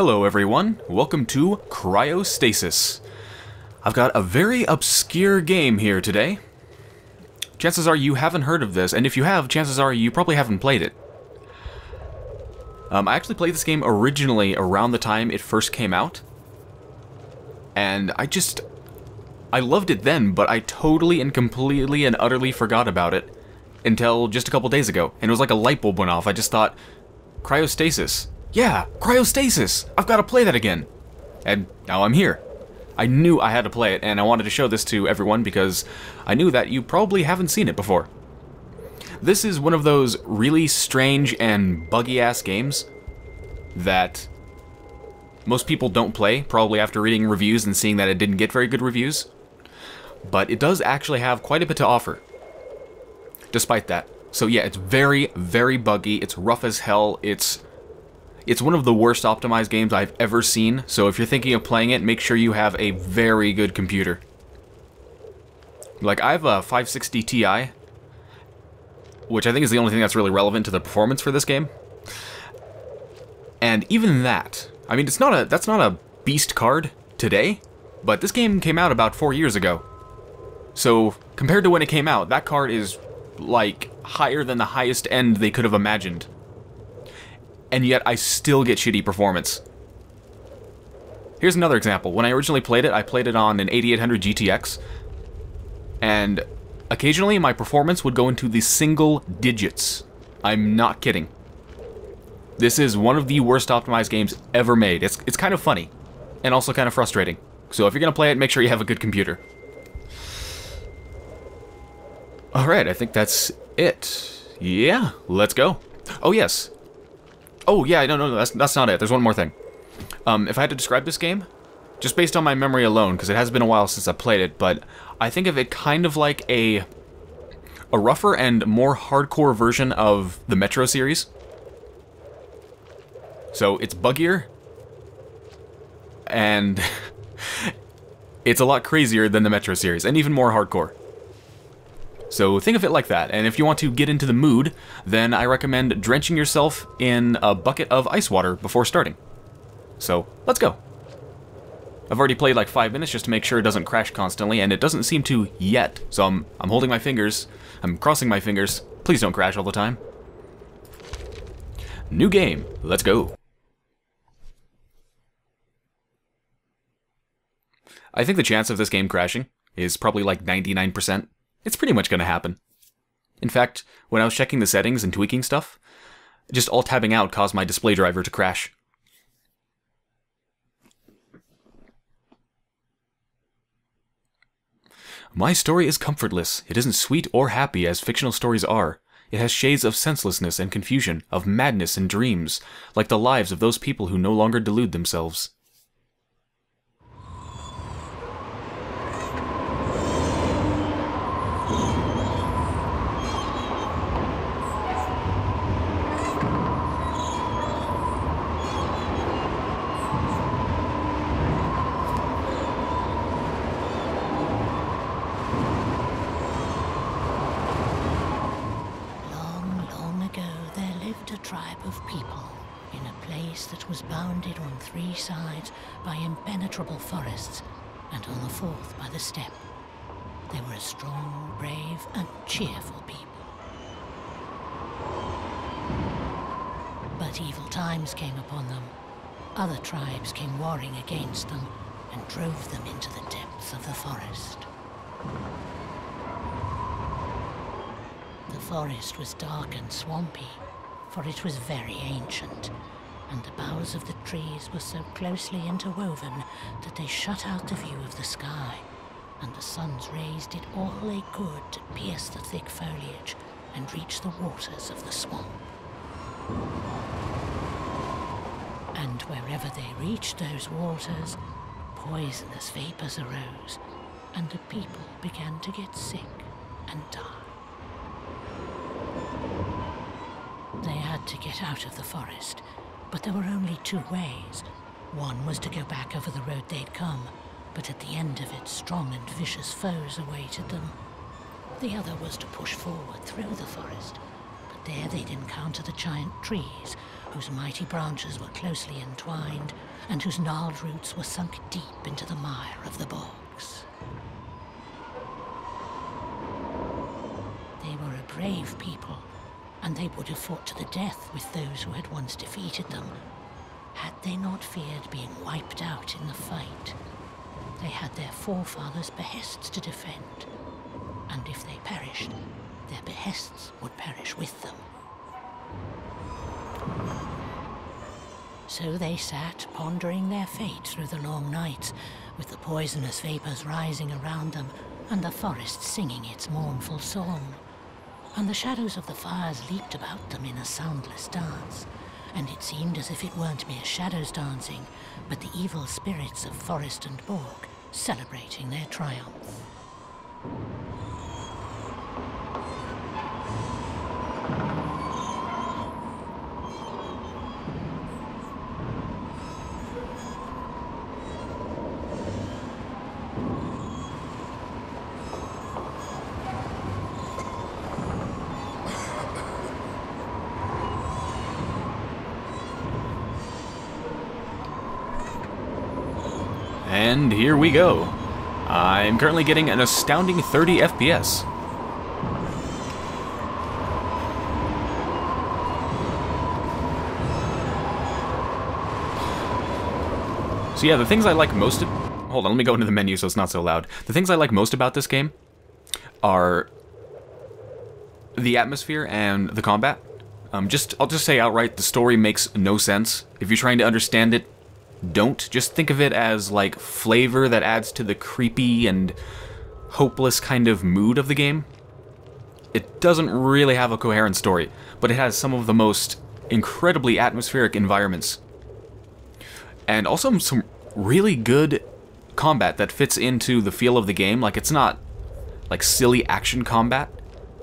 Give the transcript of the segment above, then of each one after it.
Hello everyone, welcome to Cryostasis. I've got a very obscure game here today. Chances are you haven't heard of this, and if you have, chances are you probably haven't played it. Um, I actually played this game originally around the time it first came out, and I just... I loved it then, but I totally and completely and utterly forgot about it until just a couple days ago, and it was like a light bulb went off. I just thought, cryostasis. Yeah, cryostasis! I've got to play that again. And now I'm here. I knew I had to play it, and I wanted to show this to everyone because I knew that you probably haven't seen it before. This is one of those really strange and buggy-ass games that most people don't play, probably after reading reviews and seeing that it didn't get very good reviews. But it does actually have quite a bit to offer, despite that. So yeah, it's very, very buggy, it's rough as hell, it's it's one of the worst optimized games I've ever seen, so if you're thinking of playing it, make sure you have a very good computer. Like, I have a 560 Ti, which I think is the only thing that's really relevant to the performance for this game. And even that, I mean, it's not a that's not a beast card today, but this game came out about four years ago. So, compared to when it came out, that card is, like, higher than the highest end they could have imagined and yet I still get shitty performance. Here's another example. When I originally played it, I played it on an 8800 GTX, and occasionally my performance would go into the single digits. I'm not kidding. This is one of the worst optimized games ever made. It's, it's kind of funny, and also kind of frustrating. So if you're going to play it, make sure you have a good computer. Alright, I think that's it. Yeah, let's go. Oh yes, Oh, yeah, no, no, no, that's, that's not it. There's one more thing. Um, if I had to describe this game, just based on my memory alone, because it has been a while since I played it, but I think of it kind of like a a rougher and more hardcore version of the Metro series. So it's buggier, and it's a lot crazier than the Metro series, and even more hardcore. So think of it like that, and if you want to get into the mood, then I recommend drenching yourself in a bucket of ice water before starting. So, let's go. I've already played like five minutes just to make sure it doesn't crash constantly, and it doesn't seem to yet, so I'm, I'm holding my fingers, I'm crossing my fingers, please don't crash all the time. New game, let's go. I think the chance of this game crashing is probably like 99%. It's pretty much going to happen. In fact, when I was checking the settings and tweaking stuff, just alt tabbing out caused my display driver to crash. My story is comfortless. It isn't sweet or happy as fictional stories are. It has shades of senselessness and confusion, of madness and dreams, like the lives of those people who no longer delude themselves. Three sides by impenetrable forests, and on the fourth by the steppe. They were a strong, brave, and cheerful people. But evil times came upon them. Other tribes came warring against them and drove them into the depths of the forest. The forest was dark and swampy, for it was very ancient and the boughs of the trees were so closely interwoven that they shut out the view of the sky, and the sun's rays did all they could to pierce the thick foliage and reach the waters of the swamp. And wherever they reached those waters, poisonous vapors arose, and the people began to get sick and die. They had to get out of the forest but there were only two ways. One was to go back over the road they'd come, but at the end of it, strong and vicious foes awaited them. The other was to push forward through the forest, but there they'd encounter the giant trees, whose mighty branches were closely entwined and whose gnarled roots were sunk deep into the mire of the bogs. They were a brave people, and they would have fought to the death with those who had once defeated them, had they not feared being wiped out in the fight. They had their forefathers' behests to defend, and if they perished, their behests would perish with them. So they sat, pondering their fate through the long nights, with the poisonous vapors rising around them, and the forest singing its mournful song. And the shadows of the fires leaped about them in a soundless dance, and it seemed as if it weren't mere shadows dancing, but the evil spirits of forest and bog celebrating their triumph. And here we go. I'm currently getting an astounding 30 FPS. So yeah, the things I like most... Hold on, let me go into the menu so it's not so loud. The things I like most about this game are the atmosphere and the combat. Um, just I'll just say outright, the story makes no sense. If you're trying to understand it, don't. Just think of it as like flavor that adds to the creepy and hopeless kind of mood of the game. It doesn't really have a coherent story, but it has some of the most incredibly atmospheric environments. And also some really good combat that fits into the feel of the game. Like, it's not like silly action combat.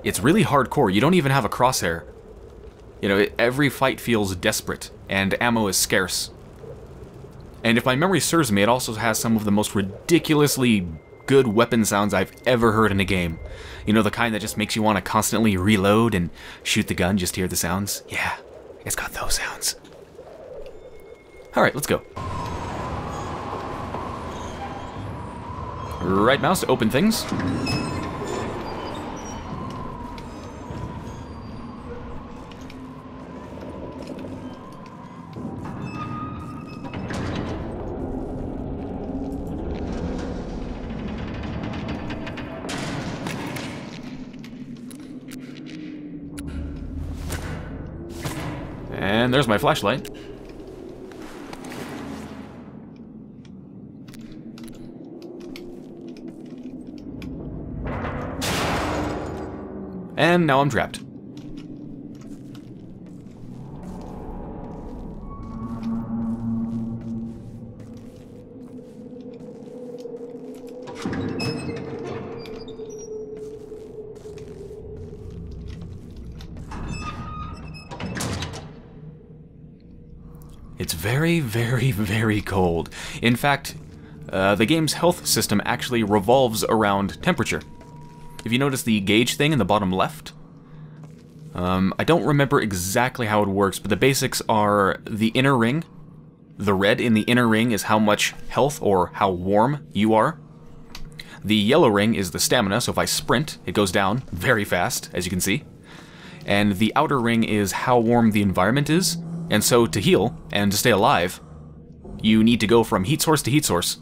It's really hardcore. You don't even have a crosshair. You know, every fight feels desperate, and ammo is scarce. And if my memory serves me, it also has some of the most ridiculously good weapon sounds I've ever heard in a game. You know, the kind that just makes you want to constantly reload and shoot the gun just to hear the sounds? Yeah, it's got those sounds. Alright, let's go. Right mouse to open things. And there's my flashlight. And now I'm trapped. Very, very, very cold. In fact, uh, the game's health system actually revolves around temperature. If you notice the gauge thing in the bottom left, um, I don't remember exactly how it works, but the basics are the inner ring. The red in the inner ring is how much health or how warm you are. The yellow ring is the stamina, so if I sprint, it goes down very fast, as you can see. And the outer ring is how warm the environment is, and so to heal and to stay alive, you need to go from heat source to heat source.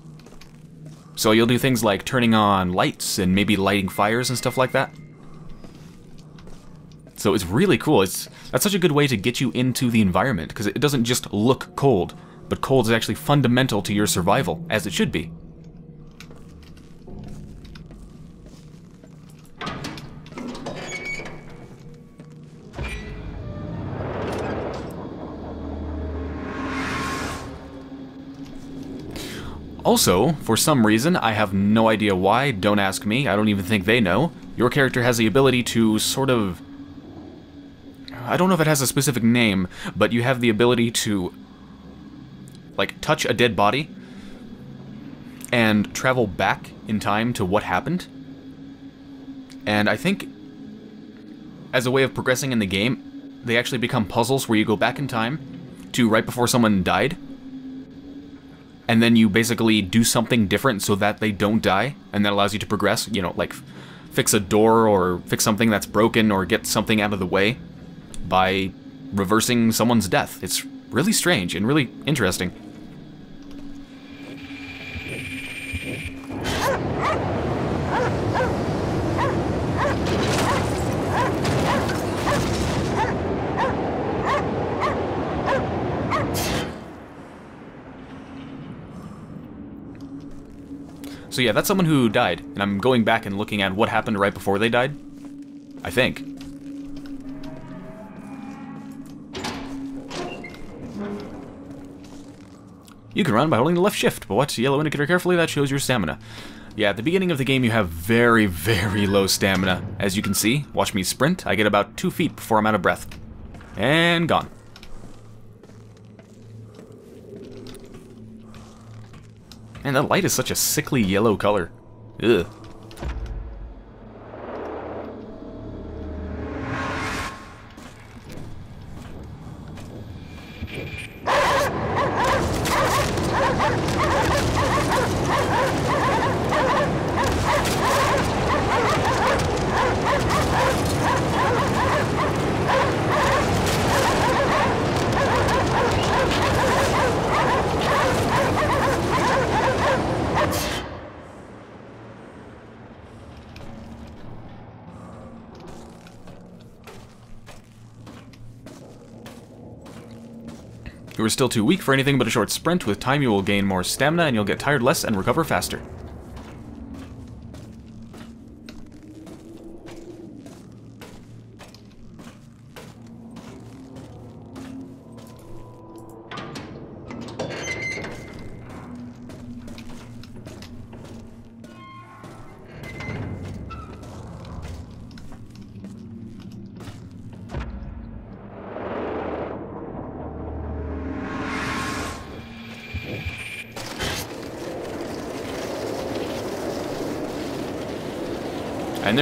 So you'll do things like turning on lights and maybe lighting fires and stuff like that. So it's really cool. It's That's such a good way to get you into the environment, because it doesn't just look cold, but cold is actually fundamental to your survival, as it should be. Also, for some reason, I have no idea why, don't ask me, I don't even think they know, your character has the ability to sort of... I don't know if it has a specific name, but you have the ability to, like, touch a dead body and travel back in time to what happened. And I think, as a way of progressing in the game, they actually become puzzles where you go back in time to right before someone died, and then you basically do something different so that they don't die, and that allows you to progress, you know, like fix a door or fix something that's broken or get something out of the way by reversing someone's death. It's really strange and really interesting. So yeah, that's someone who died, and I'm going back and looking at what happened right before they died. I think. You can run by holding the left shift, but watch the yellow indicator carefully, that shows your stamina. Yeah, at the beginning of the game you have very, very low stamina. As you can see, watch me sprint, I get about two feet before I'm out of breath. And gone. Man, that light is such a sickly yellow color. Ugh. Still too weak for anything but a short sprint. With time, you will gain more stamina and you'll get tired less and recover faster.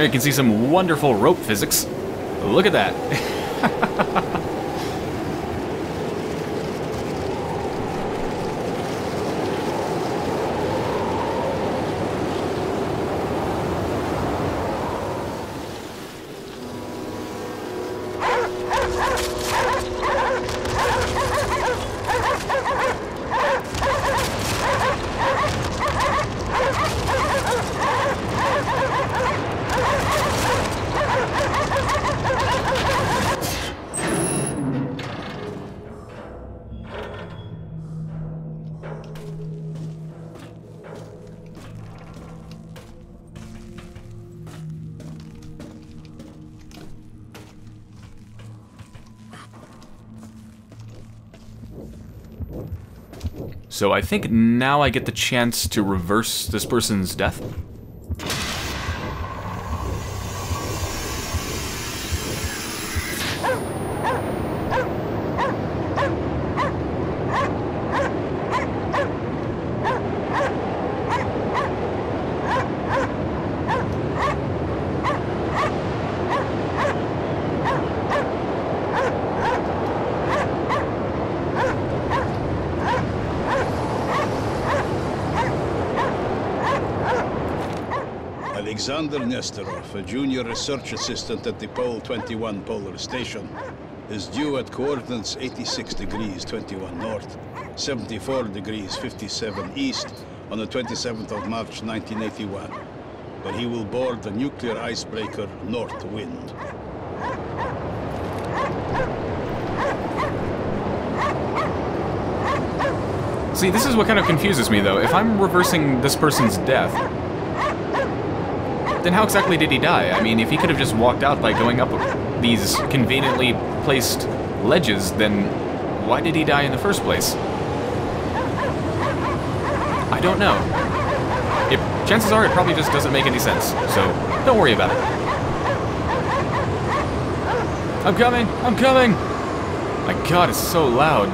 You can see some wonderful rope physics. Look at that. So I think now I get the chance to reverse this person's death. A junior research assistant at the Pole 21 Polar Station, is due at coordinates 86 degrees 21 north, 74 degrees 57 east on the 27th of March 1981, where he will board the nuclear icebreaker North Wind. See, this is what kind of confuses me, though. If I'm reversing this person's death, then how exactly did he die? I mean, if he could have just walked out by going up these conveniently placed ledges, then why did he die in the first place? I don't know. It, chances are it probably just doesn't make any sense, so don't worry about it. I'm coming! I'm coming! My god, it's so loud.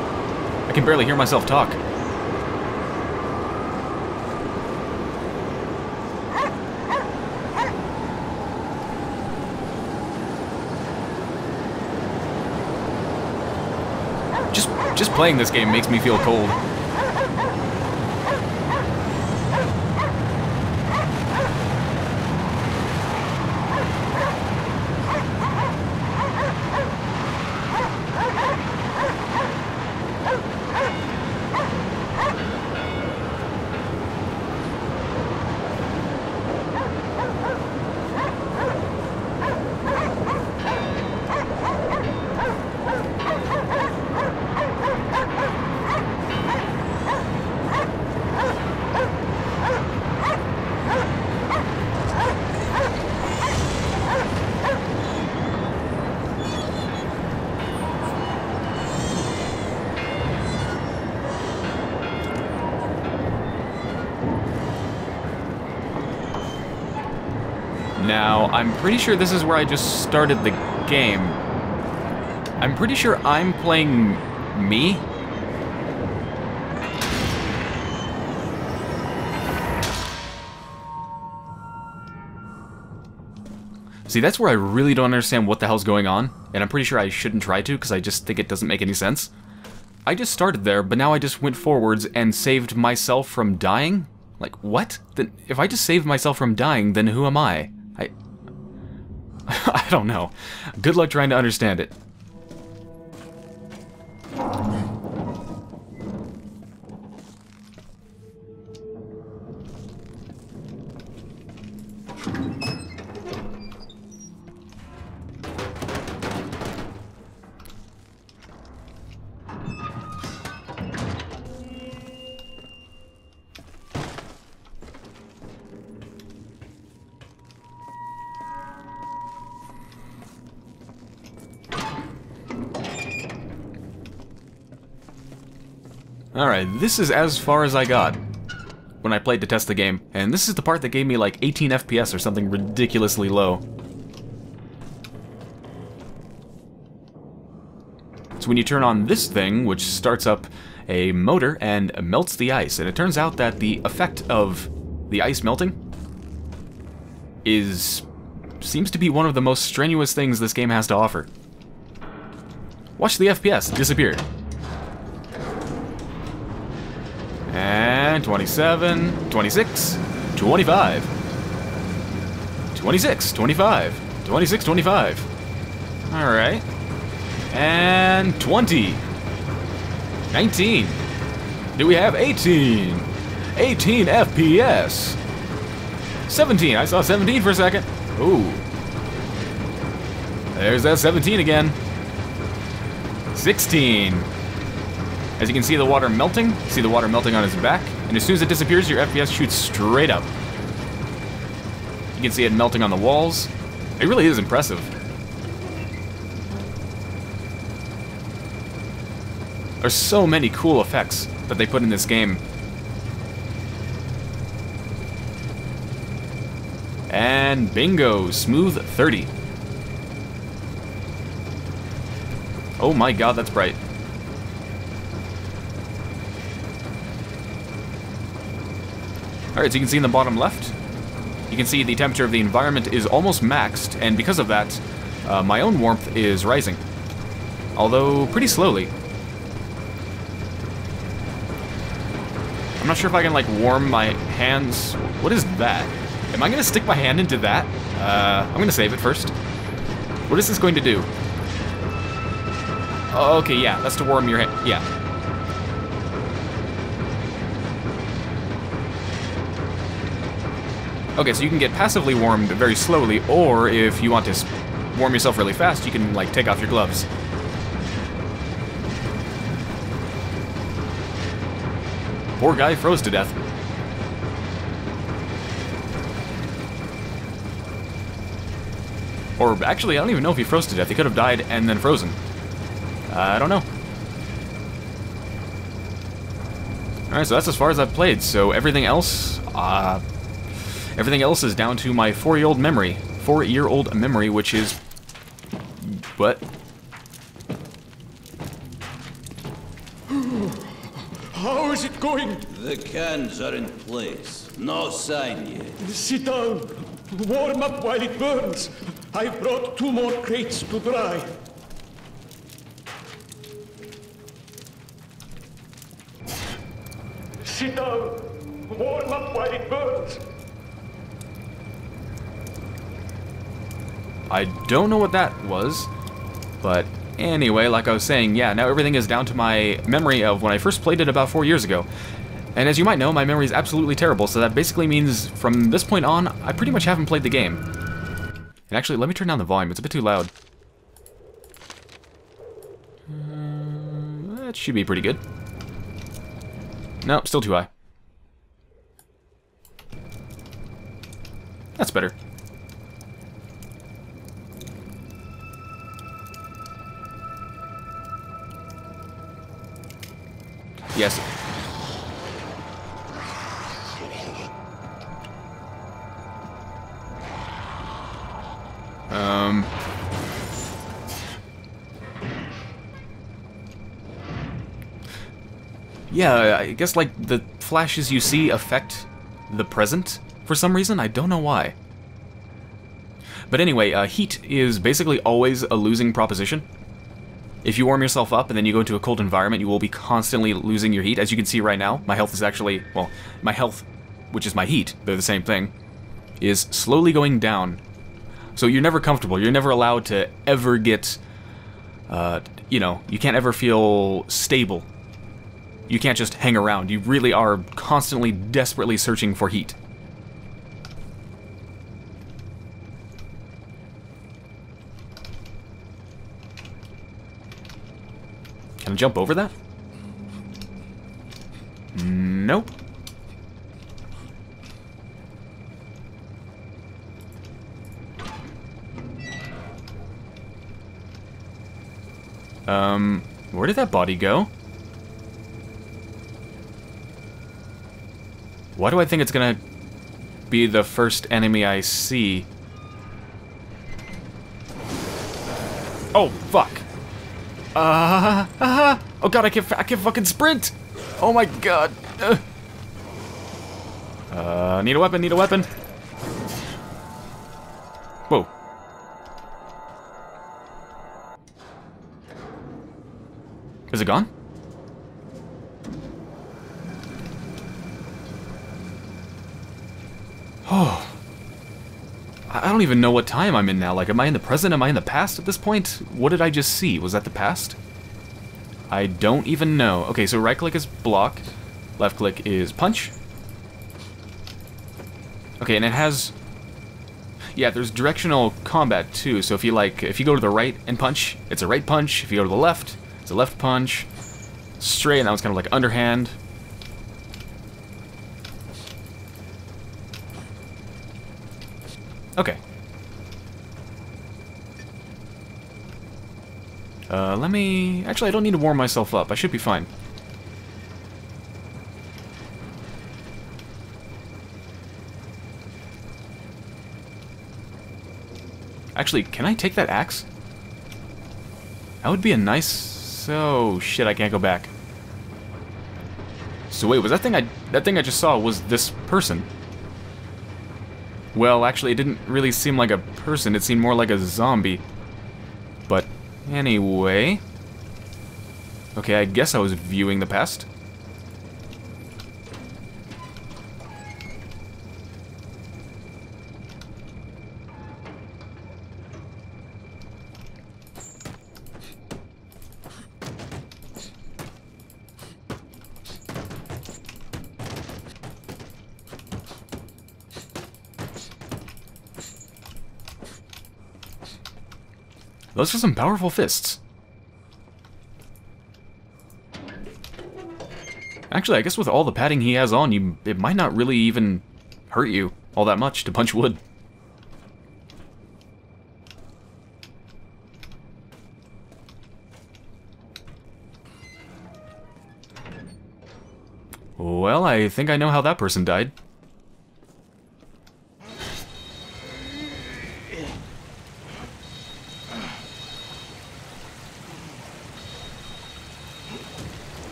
I can barely hear myself talk. Playing this game makes me feel cold. I'm pretty sure this is where I just started the game. I'm pretty sure I'm playing me. See, that's where I really don't understand what the hell's going on, and I'm pretty sure I shouldn't try to because I just think it doesn't make any sense. I just started there, but now I just went forwards and saved myself from dying? Like, what? Then if I just saved myself from dying, then who am I? I... Don't know. Good luck trying to understand it. This is as far as I got when I played to test the game, and this is the part that gave me like 18 FPS or something ridiculously low. So when you turn on this thing, which starts up a motor and melts the ice, and it turns out that the effect of the ice melting is seems to be one of the most strenuous things this game has to offer. Watch the FPS disappear. And 27, 26, 25, 26, 25, 26, 25. Alright. And 20, 19. Do we have 18? 18 FPS. 17, I saw 17 for a second. Ooh. There's that 17 again. 16. As you can see the water melting, see the water melting on his back, and as soon as it disappears, your FPS shoots straight up. You can see it melting on the walls. It really is impressive. There's so many cool effects that they put in this game. And bingo, smooth 30. Oh my god, that's bright. Alright, so you can see in the bottom left, you can see the temperature of the environment is almost maxed, and because of that, uh, my own warmth is rising. Although, pretty slowly. I'm not sure if I can, like, warm my hands. What is that? Am I to stick my hand into that? Uh, I'm to save it first. What is this going to do? Oh, okay, yeah, that's to warm your hand. Yeah, Okay, so you can get passively warmed very slowly, or if you want to warm yourself really fast, you can, like, take off your gloves. Poor guy froze to death. Or, actually, I don't even know if he froze to death. He could have died and then frozen. I don't know. Alright, so that's as far as I've played, so everything else, uh, Everything else is down to my four-year-old memory. Four-year-old memory, which is... What? How is it going? The cans are in place. No sign yet. Sit down. Warm up while it burns. I've brought two more crates to dry. Sit down. Warm up while it burns. I don't know what that was, but anyway, like I was saying, yeah, now everything is down to my memory of when I first played it about four years ago. And as you might know, my memory is absolutely terrible, so that basically means from this point on, I pretty much haven't played the game. And actually, let me turn down the volume, it's a bit too loud. That should be pretty good. Nope, still too high. That's better. Yes. Um. Yeah, I guess like the flashes you see affect the present for some reason. I don't know why. But anyway, uh, heat is basically always a losing proposition. If you warm yourself up and then you go into a cold environment, you will be constantly losing your heat. As you can see right now, my health is actually, well, my health, which is my heat, they're the same thing, is slowly going down. So you're never comfortable. You're never allowed to ever get, uh, you know, you can't ever feel stable. You can't just hang around. You really are constantly, desperately searching for heat. Can I jump over that? Nope. Um, where did that body go? Why do I think it's gonna be the first enemy I see? Oh, fuck. Uh, uh, oh god, I can't, I can't fucking sprint. Oh my god. Uh, need a weapon, need a weapon. Don't even know what time I'm in now. Like, am I in the present? Am I in the past at this point? What did I just see? Was that the past? I don't even know. Okay, so right click is block, left click is punch. Okay, and it has... Yeah, there's directional combat too, so if you like, if you go to the right and punch, it's a right punch. If you go to the left, it's a left punch. Straight, and that was kind of like underhand. Okay. Uh, let me... Actually, I don't need to warm myself up. I should be fine. Actually, can I take that axe? That would be a nice... Oh, shit, I can't go back. So wait, was that thing I... That thing I just saw was this person? Well, actually, it didn't really seem like a person. It seemed more like a zombie. Anyway... Okay, I guess I was viewing the past. Those are some powerful fists. Actually, I guess with all the padding he has on, you it might not really even hurt you all that much to punch wood. Well, I think I know how that person died.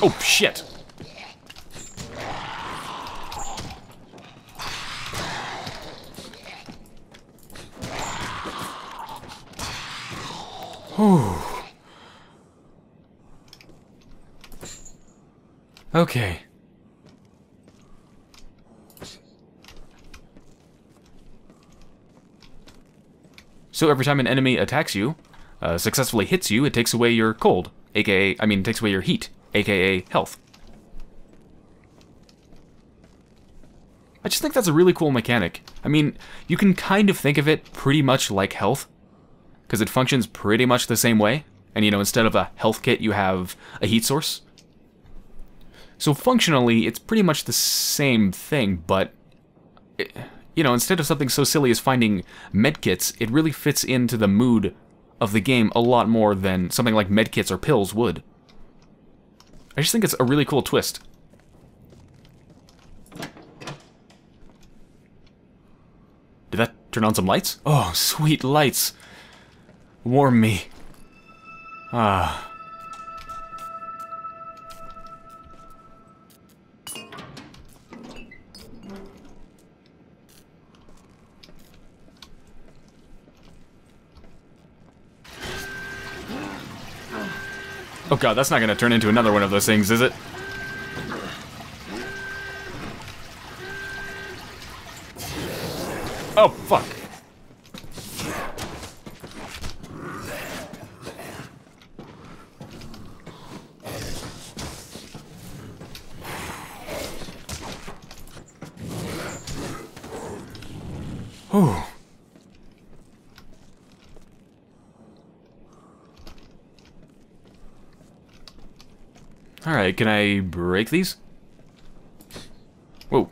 Oh, shit. Whew. Okay. So every time an enemy attacks you, uh, successfully hits you, it takes away your cold, aka, I mean, takes away your heat, aka health. I just think that's a really cool mechanic. I mean, you can kind of think of it pretty much like health, because it functions pretty much the same way. And, you know, instead of a health kit, you have a heat source. So functionally, it's pretty much the same thing, but, it, you know, instead of something so silly as finding medkits, it really fits into the mood of the game a lot more than something like medkits or pills would. I just think it's a really cool twist. Did that turn on some lights? Oh, sweet lights. Warm me. Ah. Oh god, that's not gonna turn into another one of those things, is it? Oh, fuck. Whew. Alright, can I break these? Whoa.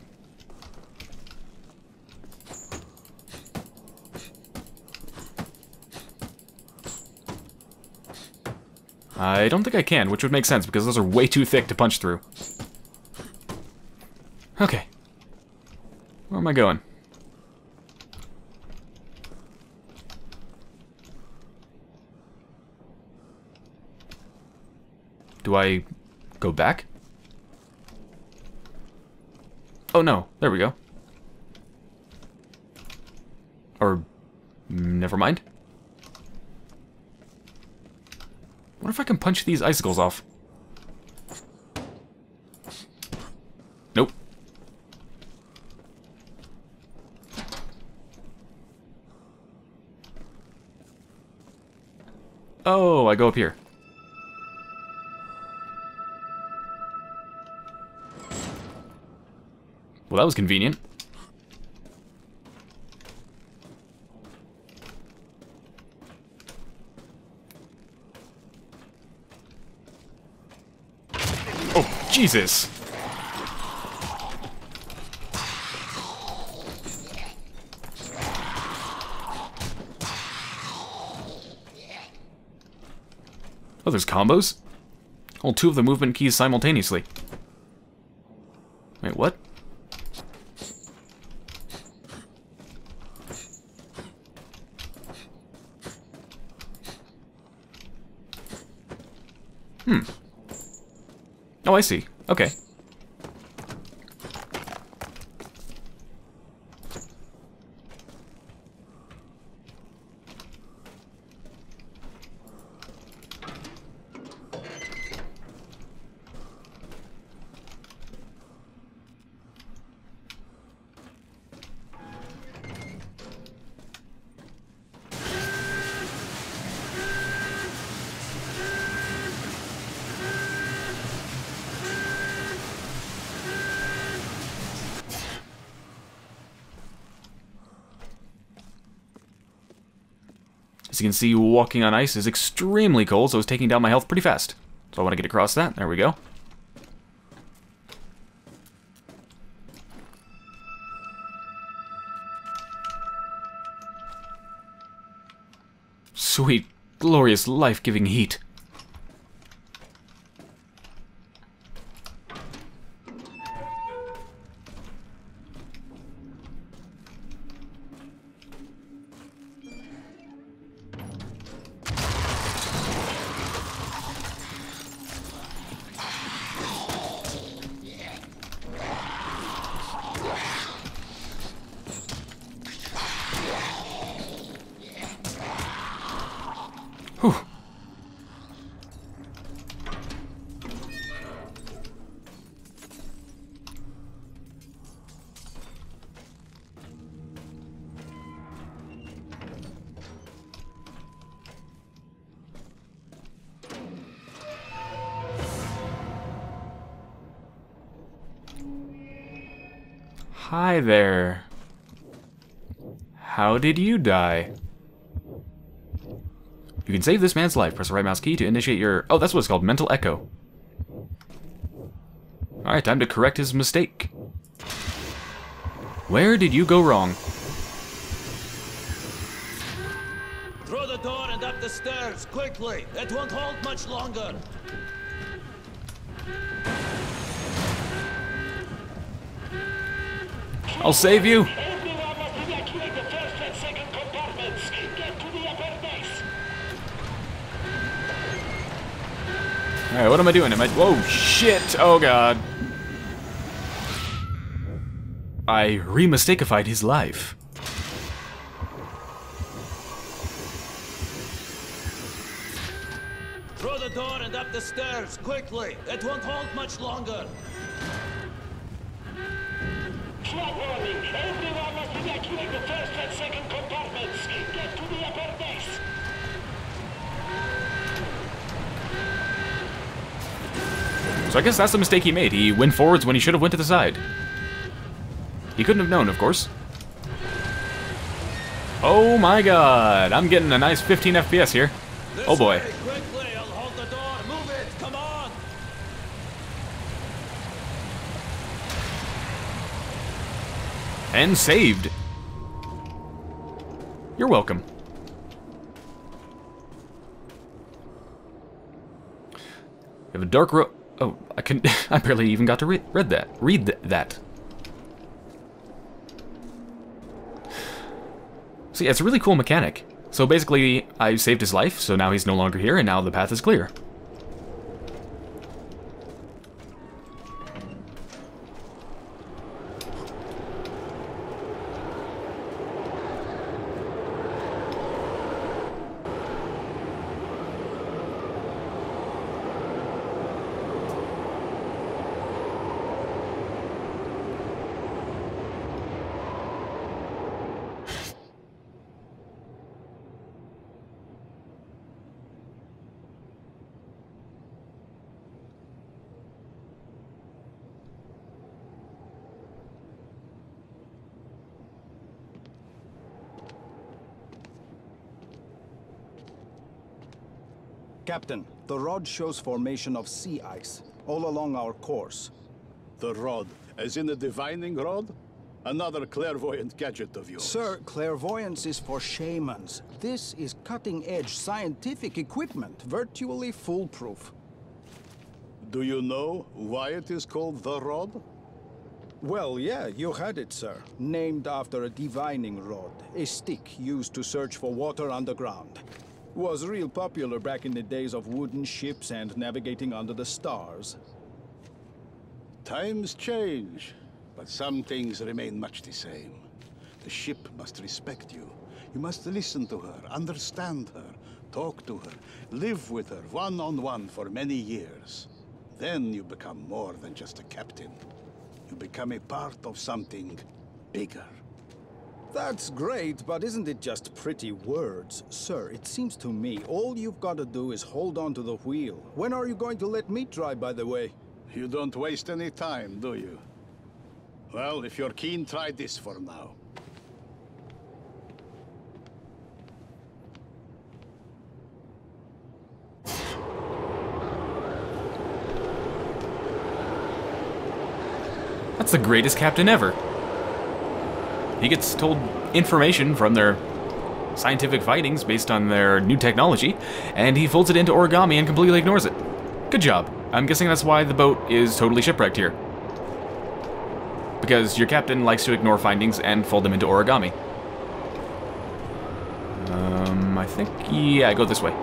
I don't think I can, which would make sense because those are way too thick to punch through. Okay. Where am I going? Do I go back? Oh no, there we go. Or, never mind. What if I can punch these icicles off? Nope. Oh, I go up here. Was convenient. Oh, Jesus! Oh, there's combos? Hold two of the movement keys simultaneously. Wait, what? Hmm. Oh, Oh, I see. Okay. You can see, walking on ice is extremely cold, so it's taking down my health pretty fast. So I want to get across that. There we go. Sweet, glorious, life-giving heat. Hi there. How did you die? You can save this man's life. Press the right mouse key to initiate your... Oh, that's what it's called. Mental Echo. Alright, time to correct his mistake. Where did you go wrong? Through the door and up the stairs, quickly! It won't hold much longer! The upper decks. Alright, what am I doing? Am I... Whoa, shit! Oh, God. I remistakified his life. Through the door and up the stairs, quickly! It won't hold much longer! So I guess that's the mistake he made. He went forwards when he should have went to the side. He couldn't have known, of course. Oh my god, I'm getting a nice 15 FPS here. This Oh boy. way! I'll hold the door! Move it! Come on! And saved. You're welcome. You have a dark ro- Oh, I can- I barely even got to re read that. Read th that. So yeah, it's a really cool mechanic. So basically, I saved his life, so now he's no longer here, and now the path is clear. Captain, the rod shows formation of sea ice all along our course. The rod, as in the divining rod? Another clairvoyant gadget of yours. Sir, clairvoyance is for shamans. This is cutting-edge scientific equipment, virtually foolproof. Do you know why it is called the rod? Well, yeah, you had it, sir. Named after a divining rod, a stick used to search for water underground. Was real popular back in the days of wooden ships and navigating under the stars. Times change, but some things remain much the same. The ship must respect you. You must listen to her, understand her, talk to her, live with her one-on-one for many years. Then you become more than just a captain. You become a part of something bigger. That's great, but isn't it just pretty words? Sir, it seems to me all you've got to do is hold on to the wheel. When are you going to let me try, by the way? You don't waste any time, do you? Well, if you're keen, try this for now. That's the greatest captain ever. He gets told information from their scientific findings based on their new technology, and he folds it into origami and completely ignores it. Good job. I'm guessing that's why the boat is totally shipwrecked here. Because your captain likes to ignore findings and fold them into origami. Um, I think, yeah, go this way.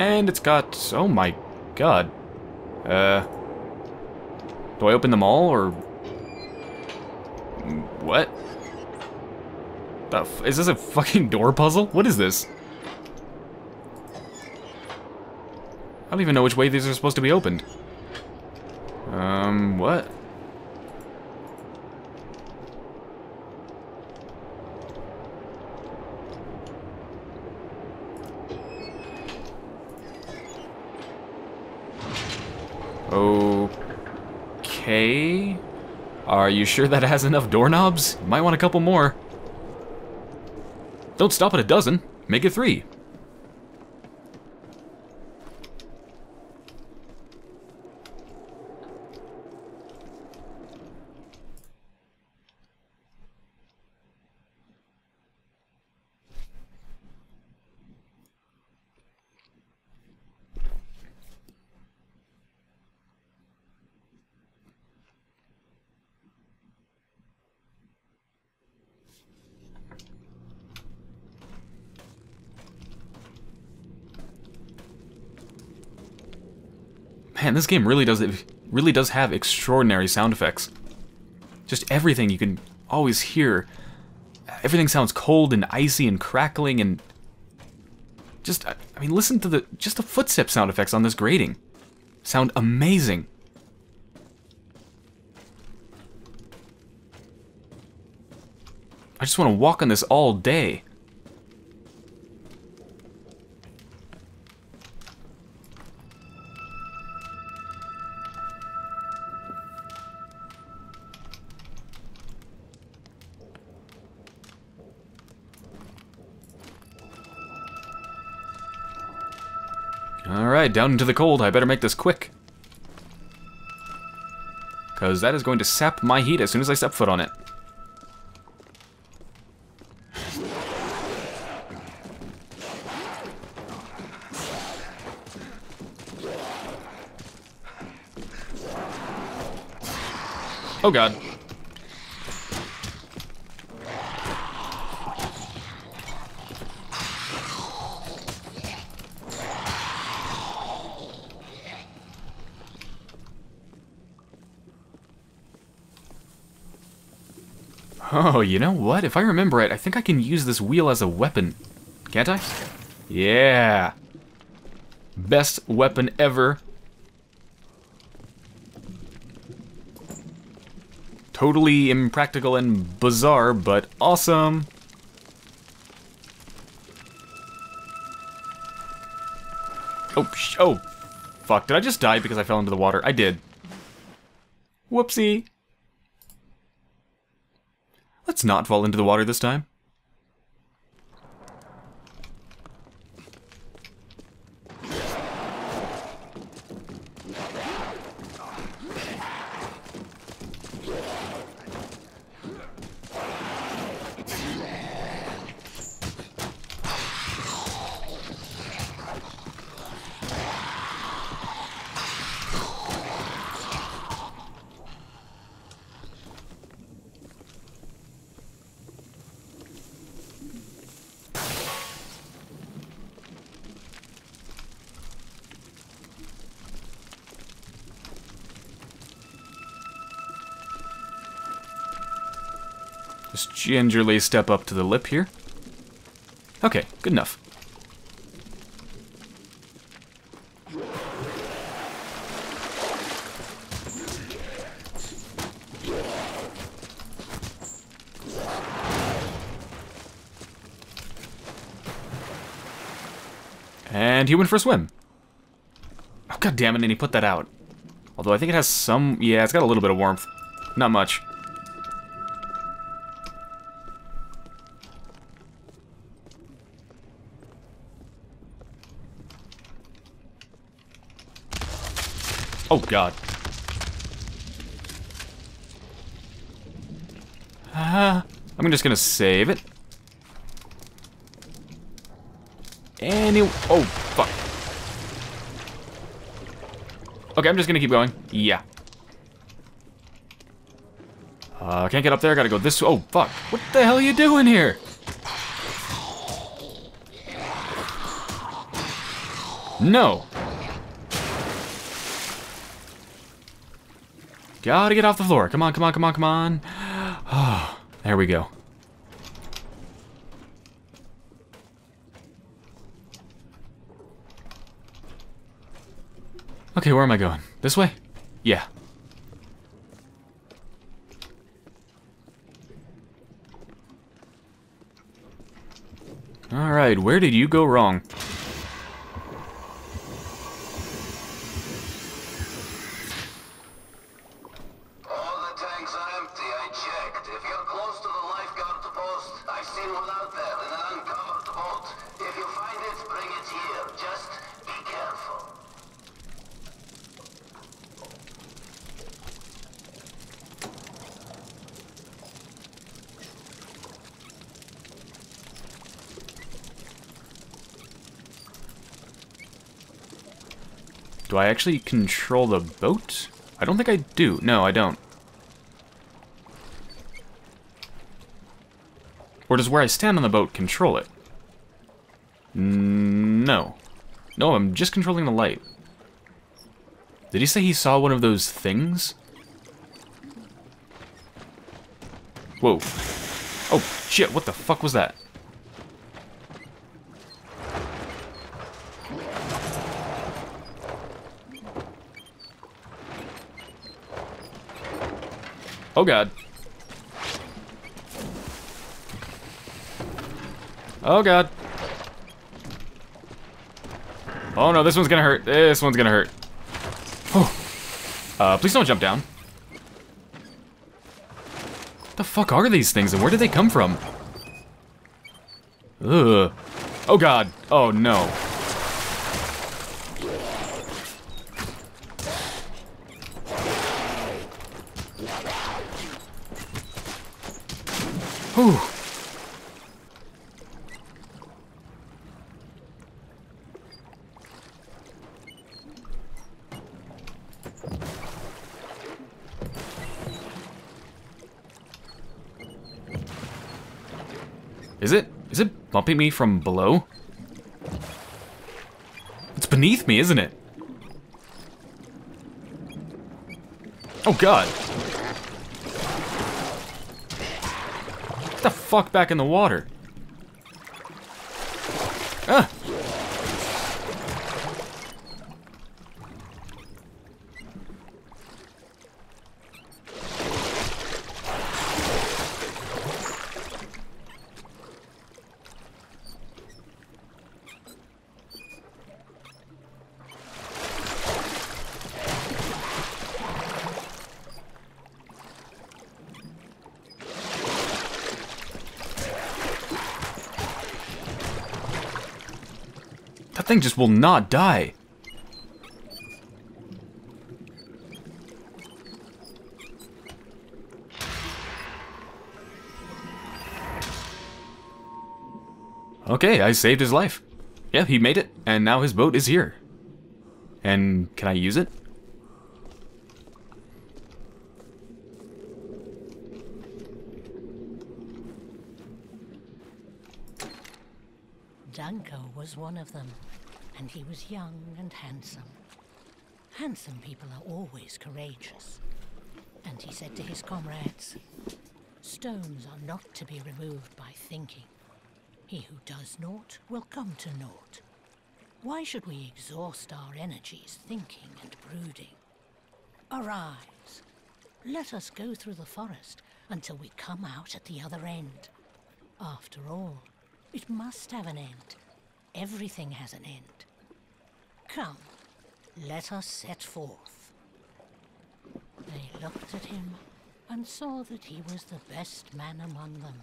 And it's got... Oh my god. Uh... Do I open them all, or... What? The is this a fucking door puzzle? What is this? I don't even know which way these are supposed to be opened. Um, what? Okay. Are you sure that has enough doorknobs? Might want a couple more. Don't stop at a dozen. Make it three. This game really does it really does have extraordinary sound effects. Just everything you can always hear. Everything sounds cold and icy and crackling and just I mean listen to the just the footstep sound effects on this grating. Sound amazing. I just want to walk on this all day. Alright, down into the cold. I better make this quick. Because that is going to sap my heat as soon as I step foot on it. Oh god. Oh, you know what? If I remember right, I think I can use this wheel as a weapon. Can't I? Yeah. Best weapon ever. Totally impractical and bizarre, but awesome. Oh, oh. Fuck, did I just die because I fell into the water? I did. Whoopsie. Let's not fall into the water this time. Just gingerly step up to the lip here. Okay, good enough. And he went for a swim. Oh, God damn it, and he put that out. Although I think it has some... Yeah, it's got a little bit of warmth. Not much. God. Uh, I'm just gonna save it. Any... Oh, fuck. Okay, I'm just gonna keep going. Yeah. Uh, can't get up there, gotta go this... Oh, fuck. What the hell are you doing here? No. Gotta get off the floor. Come on, come on, come on, come on. Oh, there we go. Okay, where am I going? This way? Yeah. Alright, where did you go wrong? tanks are empty, I checked. If you're close to the lifeguard post, I've seen one out there in an uncovered boat. If you find it, bring it here. Just be careful. Do I actually control the boat? I don't think I do. No, I don't. Or does where I stand on the boat control it? Mm, No. No, I'm just controlling the light. Did he say he saw one of those things? Whoa. Oh, shit, what the fuck was that? Oh god. Oh god. Oh no, this one's gonna hurt. This one's gonna hurt. Uh, please don't jump down. What the fuck are these things and where did they come from? Ugh. Oh god. Oh no. Whew. Is it? Bumping me from below? It's beneath me, isn't it? Oh god. Get the fuck back in the water. Thing just will not die. Okay, I saved his life. Yeah, he made it, and now his boat is here. And can I use it? Danko was one of them, and he was young and handsome. Handsome people are always courageous. And he said to his comrades, Stones are not to be removed by thinking. He who does naught will come to naught. Why should we exhaust our energies thinking and brooding? Arise. Let us go through the forest until we come out at the other end. After all, it must have an end. Everything has an end. Come, let us set forth. They looked at him and saw that he was the best man among them,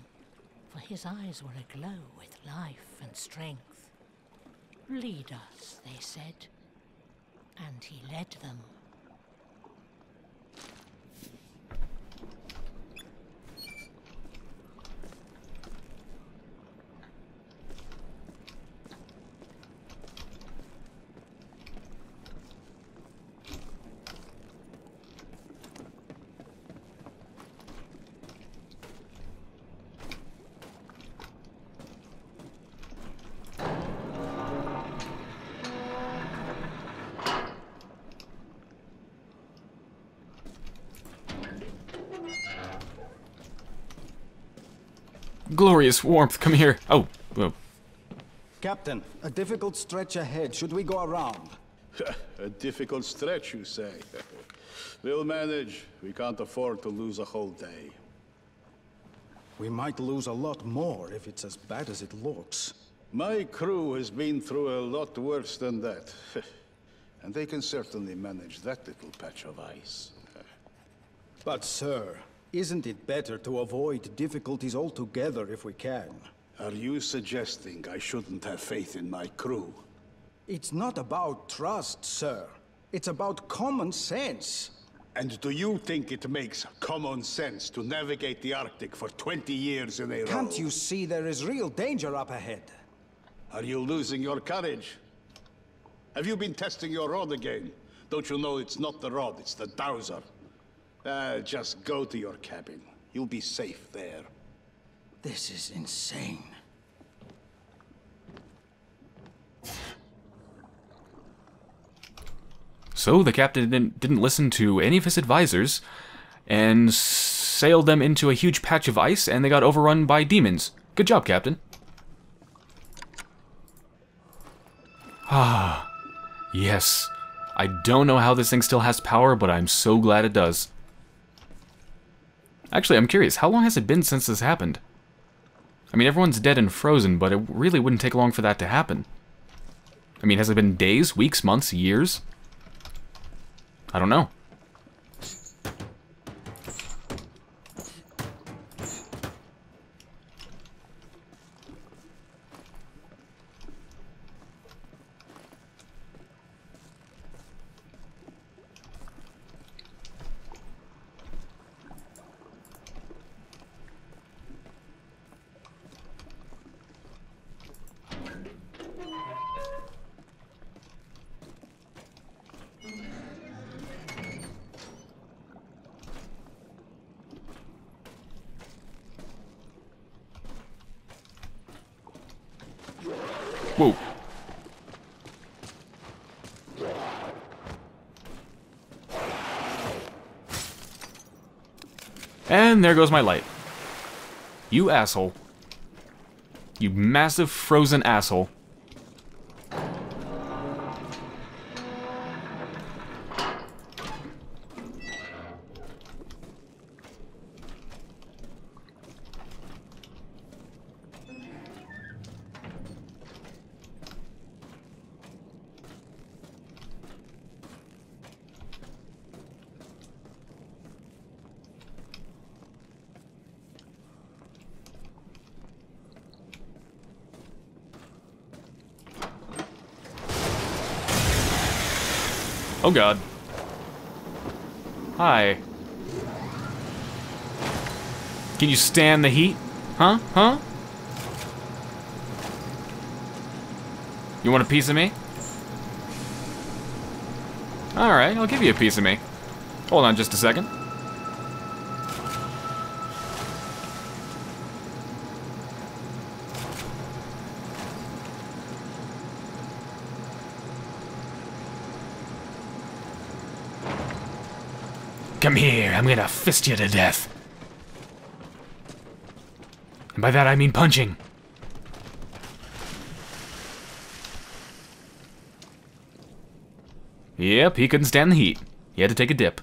for his eyes were aglow with life and strength. Lead us, they said, and he led them. Glorious warmth, come here. Oh, oh. Captain, a difficult stretch ahead. Should we go around? a difficult stretch, you say? we'll manage. We can't afford to lose a whole day. We might lose a lot more if it's as bad as it looks. My crew has been through a lot worse than that. and they can certainly manage that little patch of ice. But, sir, Isn't it better to avoid difficulties altogether if we can? Are you suggesting I shouldn't have faith in my crew? It's not about trust, sir. It's about common sense. And do you think it makes common sense to navigate the Arctic for 20 years in a row? Can't you see there is real danger up ahead? Are you losing your courage? Have you been testing your rod again? Don't you know it's not the rod, it's the dowser? Uh, just go to your cabin. You'll be safe there. This is insane. So the captain didn't, didn't listen to any of his advisors and sailed them into a huge patch of ice and they got overrun by demons. Good job, Captain. Ah, yes. I don't know how this thing still has power, but I'm so glad it does. Actually, I'm curious, how long has it been since this happened? I mean, everyone's dead and frozen, but it really wouldn't take long for that to happen. I mean, has it been days, weeks, months, years? I don't know. Whoa. And there goes my light. You asshole. You massive frozen asshole. Oh god. Hi. Can you stand the heat? Huh? Huh? You want a piece of me? Alright, I'll give you a piece of me. Hold on just a second. Come here, I'm gonna fist you to death. And by that I mean punching. Yep, he couldn't stand the heat. He had to take a dip.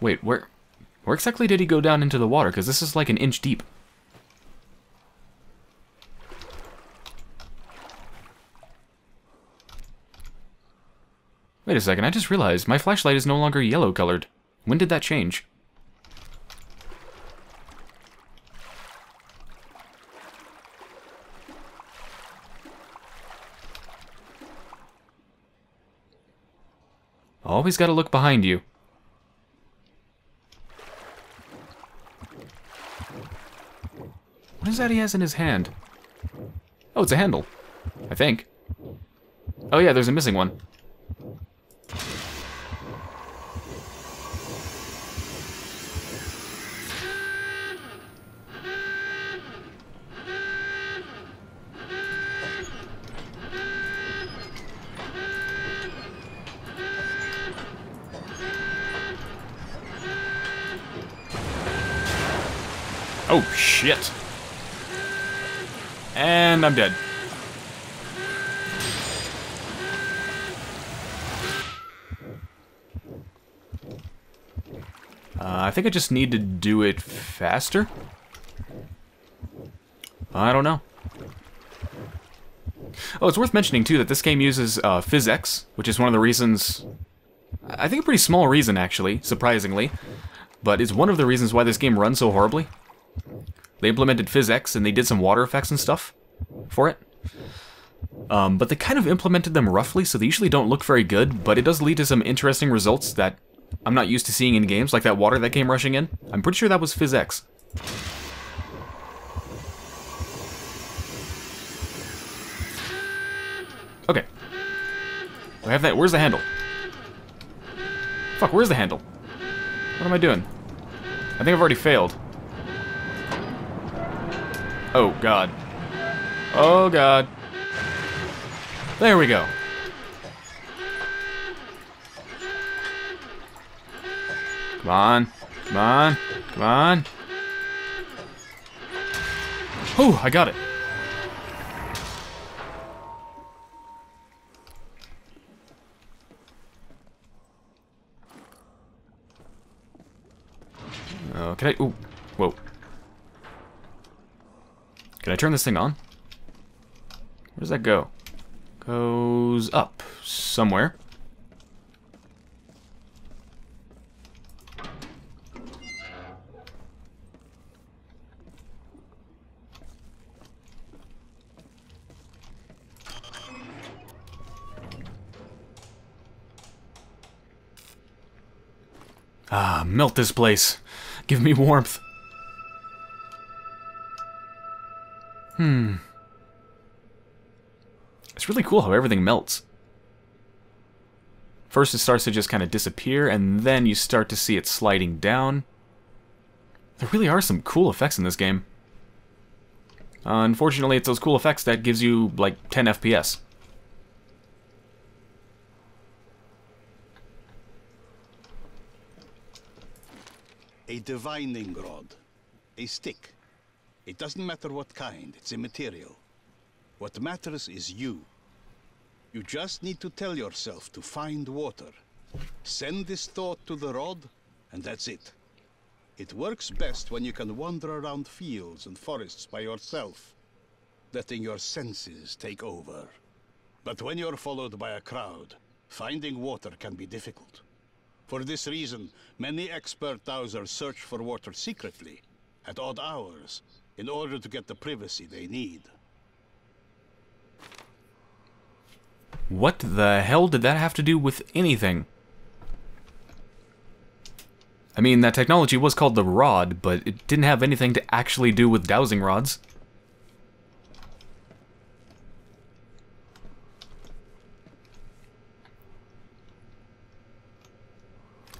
Wait, where... Exactly did he go down into the water? Because this is like an inch deep. Wait a second, I just realized my flashlight is no longer yellow colored. When did that change? Always gotta look behind you. Is that he has in his hand? Oh, it's a handle. I think. Oh yeah, there's a missing one. Oh, shit. And I'm dead. Uh, I think I just need to do it faster. I don't know. Oh, it's worth mentioning, too, that this game uses uh, PhysX, which is one of the reasons... I think a pretty small reason, actually, surprisingly. But it's one of the reasons why this game runs so horribly. They implemented PhysX, and they did some water effects and stuff. Um, but they kind of implemented them roughly, so they usually don't look very good, but it does lead to some interesting results that I'm not used to seeing in games, like that water that came rushing in. I'm pretty sure that was PhysX. Okay. I have that. Where's the handle? Fuck, where's the handle? What am I doing? I think I've already failed. Oh, God. Oh, God. There we go. Come on. Come on. Come on. Oh, I got it. Uh, can I... Ooh. Whoa. Can I turn this thing on? Where does that go? Goes up somewhere. Ah, melt this place. Give me warmth. Hmm. It's really cool how everything melts. First it starts to just kind of disappear, and then you start to see it sliding down. There really are some cool effects in this game. Unfortunately, it's those cool effects that gives you, like, 10 FPS. A divining rod. A stick. It doesn't matter what kind, it's immaterial. What matters is you. You just need to tell yourself to find water. Send this thought to the rod, and that's it. It works best when you can wander around fields and forests by yourself, letting your senses take over. But when you're followed by a crowd, finding water can be difficult. For this reason, many expert dowsers search for water secretly, at odd hours, in order to get the privacy they need. What the hell did that have to do with anything? I mean, that technology was called the rod, but it didn't have anything to actually do with dowsing rods.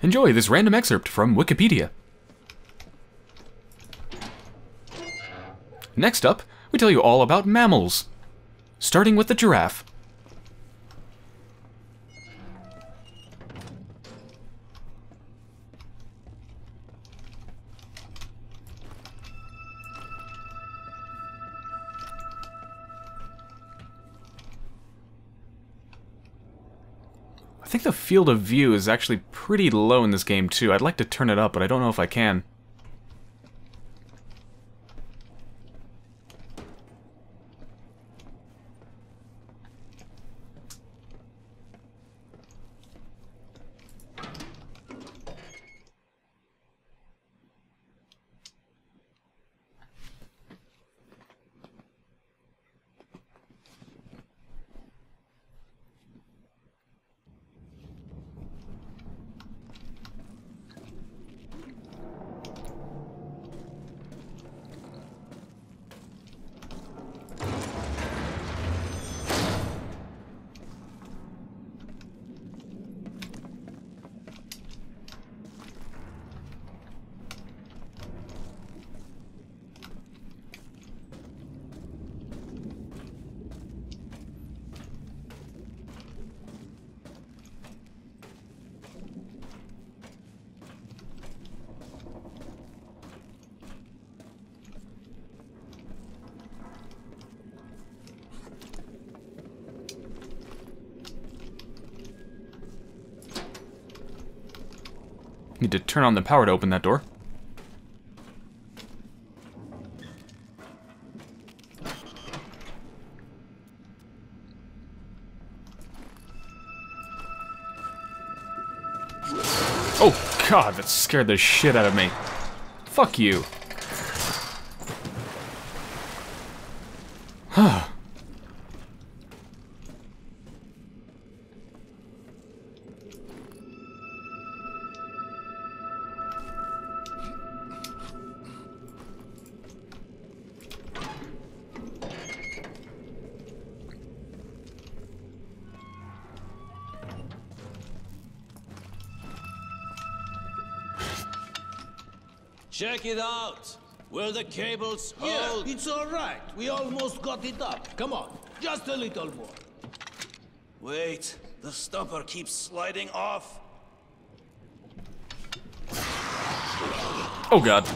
Enjoy this random excerpt from Wikipedia. Next up, we tell you all about mammals. Starting with the giraffe. Think the field of view is actually pretty low in this game too. I'd like to turn it up, but I don't know if I can. turn on the power to open that door. Oh god, that scared the shit out of me. Fuck you. Check it out. Where the cables Yeah, hold. it's all right. We almost got it up. Come on, just a little more. Wait, the stopper keeps sliding off. Oh god.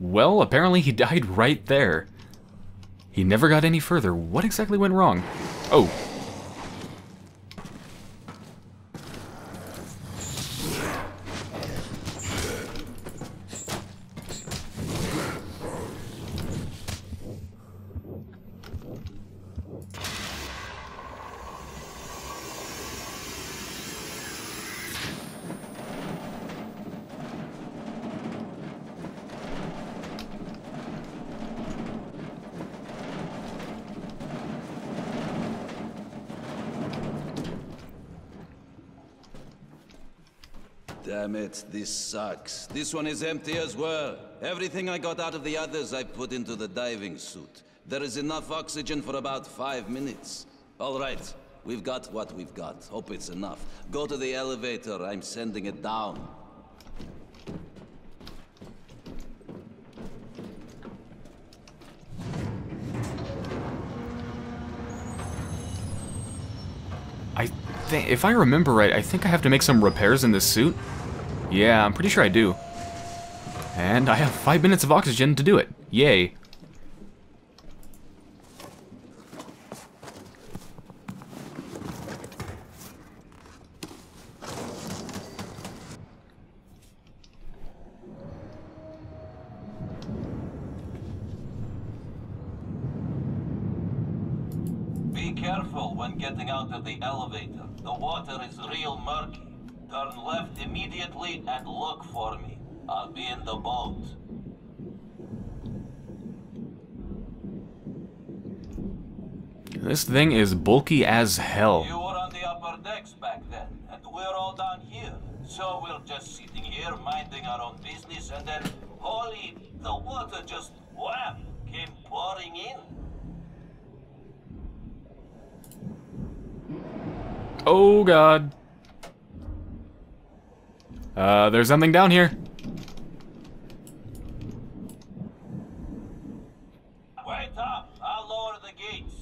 Well, apparently he died right there. He never got any further. What exactly went wrong? Oh. Sucks. This one is empty as well. Everything I got out of the others I put into the diving suit. There is enough oxygen for about five minutes. All right, we've got what we've got. Hope it's enough. Go to the elevator, I'm sending it down. I think, if I remember right, I think I have to make some repairs in this suit. Yeah, I'm pretty sure I do. And I have five minutes of oxygen to do it. Yay. Be careful when getting out of the elevator. The water is real murky. Turn left immediately and look for me. I'll be in the boat. This thing is bulky as hell. You were on the upper decks back then, and we're all down here. So we're just sitting here minding our own business, and then, holy, the water just wham came pouring in. Oh god. Uh, there's something down here. Wait up! I'll lower the gates.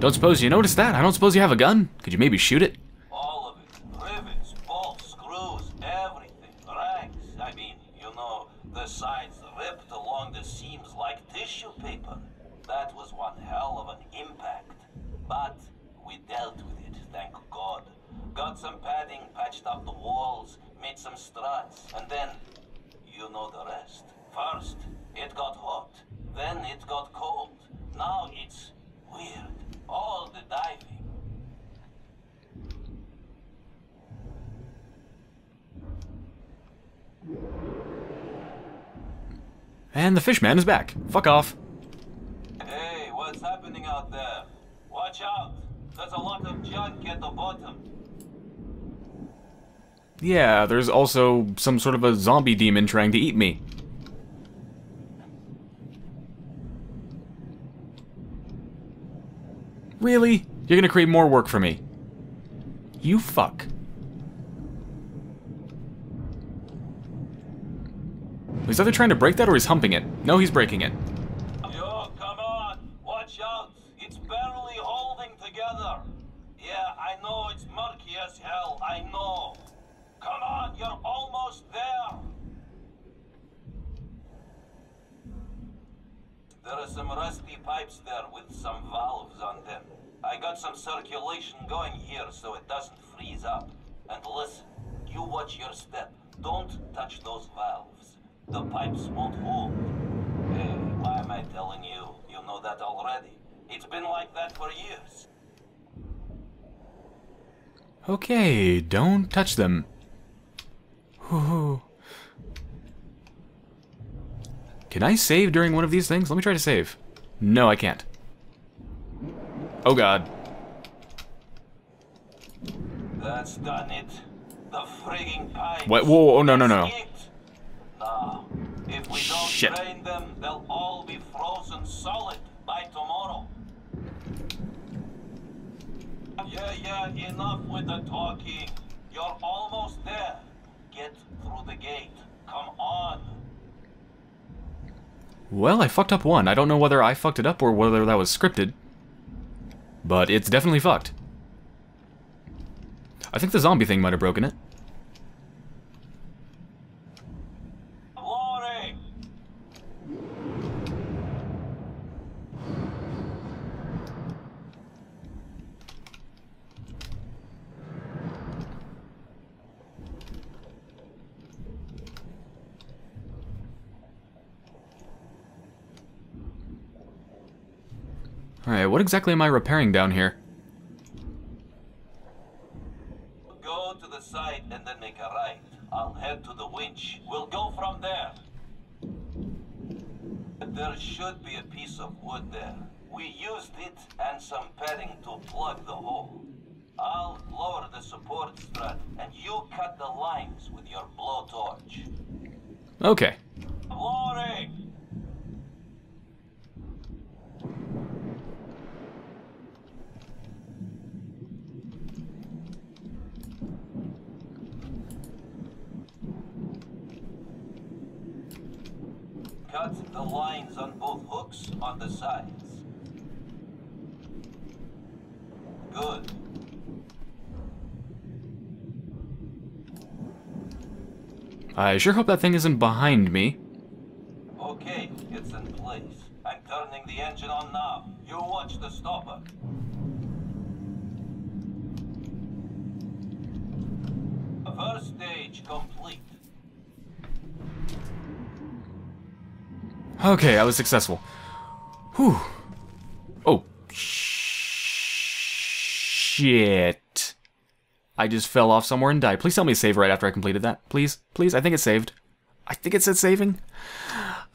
Don't suppose you noticed that? I don't suppose you have a gun? Could you maybe shoot it? All of it. Rivets, bolts, screws, everything. Rags. I mean, you know, the sides ripped along the seams like tissue paper. That was one hell of an impact. But we dealt with it, thank God. Got some padding, patched up the walls, made some struts, and then, you know the rest. First, it got hot. Then it got cold. Now it's weird. All the diving. And the fishman is back. Fuck off. Hey, what's happening out there? Watch out! There's a lot of junk at the bottom. Yeah, there's also some sort of a zombie demon trying to eat me. Really? You're gonna create more work for me? You fuck. He's either trying to break that or he's humping it. No, he's breaking it. Yo, come on! Watch out! It's barely holding together. Yeah, I know it's murky as hell, I know. Come on, you're almost there. There are some rusty pipes there with some valves on them. I got some circulation going here so it doesn't freeze up. And listen, you watch your step. Don't touch those valves. The pipes won't hold. Hey, eh, why am I telling you? You know that already. It's been like that for years. Okay, don't touch them. Whew. Can I save during one of these things? Let me try to save. No, I can't. Oh god. That's done it. The frigging pipes. What? Whoa, whoa, no, no, no. escaped. Now, if we don't Shit. drain them, they'll all be frozen solid by tomorrow. Yeah, yeah, enough with the talking. You're almost there. Get through the gate. Come on. Well, I fucked up one. I don't know whether I fucked it up or whether that was scripted. But it's definitely fucked. I think the zombie thing might have broken it. Alright, what exactly am I repairing down here? Go to the side and then make a right. I'll head to the winch. We'll go from there. There should be a piece of wood there. We used it and some padding to plug the hole. I'll lower the support strut and you cut the lines with your blowtorch. Okay. Glory! Cut the lines on both hooks on the sides. Good. I sure hope that thing isn't behind me. Okay, it's in place. I'm turning the engine on now. You watch the stopper. First stage complete. Okay, I was successful. Whew. Oh. Shit. I just fell off somewhere and died. Please tell me to save right after I completed that. Please? Please? I think it saved. I think it said saving.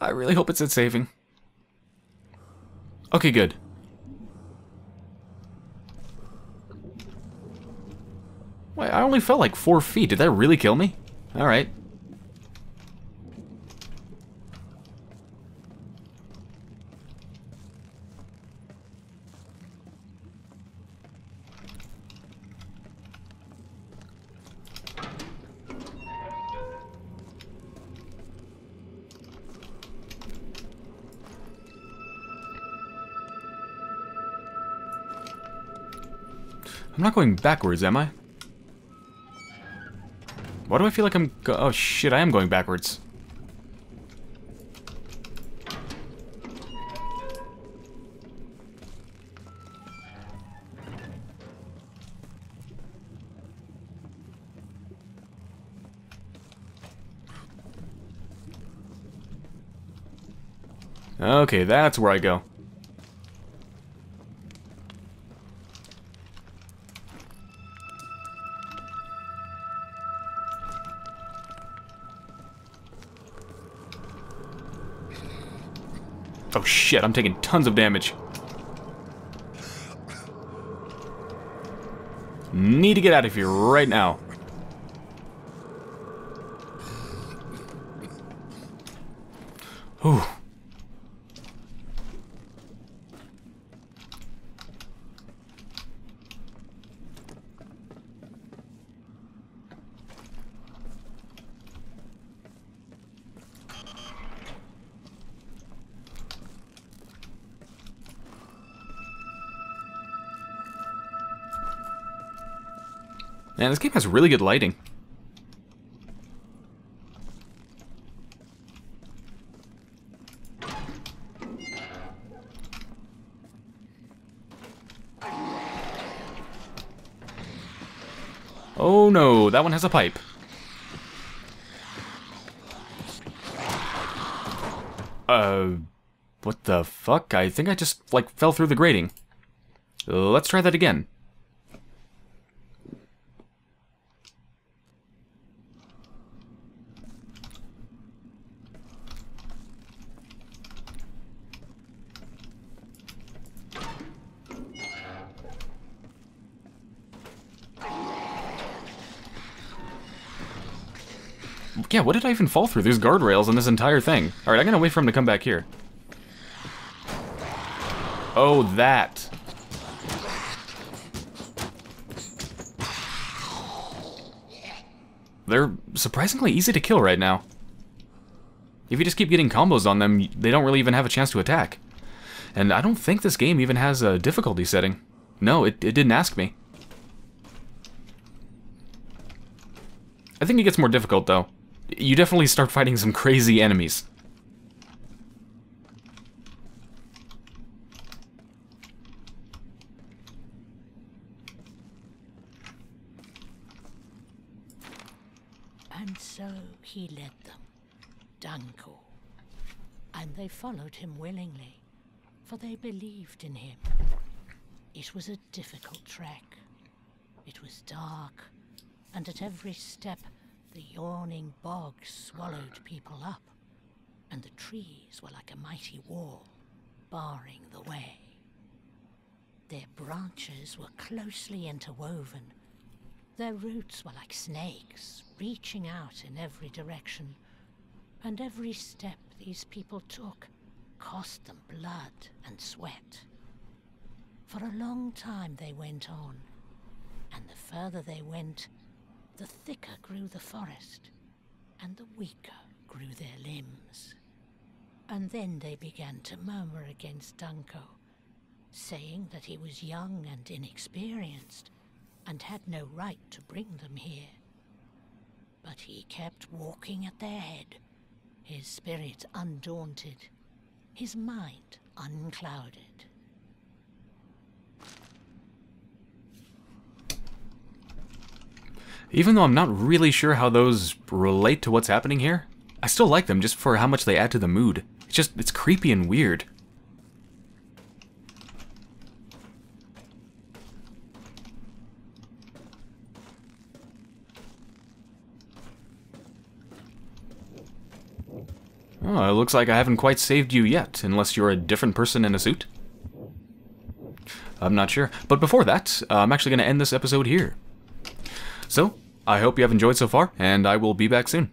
I really hope it said saving. Okay, good. Wait, I only fell like four feet. Did that really kill me? Alright. Not going backwards, am I? Why do I feel like I'm Oh shit, I am going backwards. Okay, that's where I go. Oh shit, I'm taking tons of damage. Need to get out of here right now. Man, this game has really good lighting. Oh no, that one has a pipe. Uh, what the fuck? I think I just, like, fell through the grating. Let's try that again. Yeah, what did I even fall through? There's guardrails in this entire thing. Alright, I'm gonna wait for him to come back here. Oh, that. They're surprisingly easy to kill right now. If you just keep getting combos on them, they don't really even have a chance to attack. And I don't think this game even has a difficulty setting. No, it, it didn't ask me. I think it gets more difficult, though. You definitely start fighting some crazy enemies. And so he led them, Danko. And they followed him willingly, for they believed in him. It was a difficult trek. It was dark, and at every step the yawning bog swallowed people up, and the trees were like a mighty wall, barring the way. Their branches were closely interwoven. Their roots were like snakes, reaching out in every direction, and every step these people took cost them blood and sweat. For a long time they went on, and the further they went, the thicker grew the forest, and the weaker grew their limbs. And then they began to murmur against Danko, saying that he was young and inexperienced, and had no right to bring them here. But he kept walking at their head, his spirit undaunted, his mind unclouded. Even though I'm not really sure how those relate to what's happening here, I still like them just for how much they add to the mood. It's just, it's creepy and weird. Oh, it looks like I haven't quite saved you yet, unless you're a different person in a suit. I'm not sure. But before that, uh, I'm actually going to end this episode here. So, I hope you have enjoyed so far, and I will be back soon.